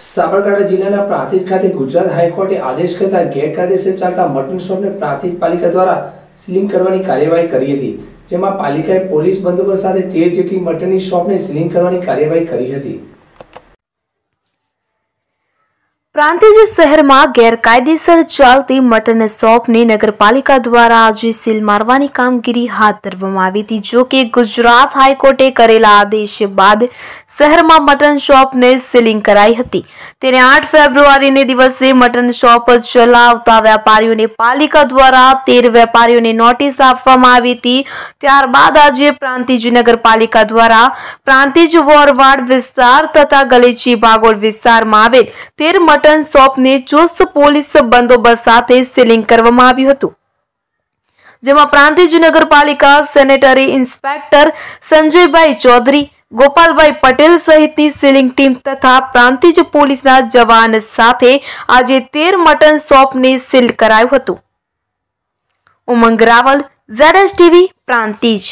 સાબરકાંઠા જિલ્લાના પ્રાંતિજ ખાતે ગુજરાત હાઈકોર્ટે આદેશ કરતા ગેરકાયદેસર ચાલતા મટન શોપને પ્રાંતિજ પાલિકા દ્વારા સીલિંગ કરવાની કાર્યવાહી કરી હતી, જેમાં પાલિકાએ પોલીસ બંદોબસ્ત સાથે તેર જેટલી મટનની શોપને સીલિંગ કરવાની કાર્યવાહી કરી હતી. પ્રાંતિજ શહેરમાં ગેરકાયદેસર ચાલતી મટન શોપની નગરપાલિકા દ્વારા આજે સીલ મારવાની કામગીરી હાથ ધરવામાં આવી હતી જો કે ગુજરાત હાઈકોર્ટે કરેલા આદેશ બાદ શહેરમાં મટન શોપને સીલિંગ કરાઈ હતી તેને આઠ ફેબ્રુઆરીને દિવસે મટન શોપ ચલાવતા વેપારીઓને પાલિકા દ્વારા તેર વેપારીઓને નોટિસ આપવામાં આવી હતી ત્યારબાદ આજે પ્રાંતિજ નગરપાલિકા દ્વારા પ્રાંતિજ વોરવાડ વિસ્તાર તથા ગલેચી બાગોળ વિસ્તારમાં આવેલ તેર મટન શોપને ચુસ્ત પોલીસ બંદોબસ્ત સાથે સીલિંગ કરવામાં આવ્યું હતું જેમાં પ્રાંતિજ નગરપાલિકા સેનેટરી ઇન્સ્પેક્ટર સંજયભાઈ ચૌધરી ગોપાલભાઈ પટેલ સહિતની સીલિંગ ટીમ તથા પ્રાંતિજ પોલીસના જવાન સાથે આજે તેર મટન શોપને સીલ કરાયું હતું ઉમંગ રાવલ ઝેડએસ ટીવી પ્રાંતિજ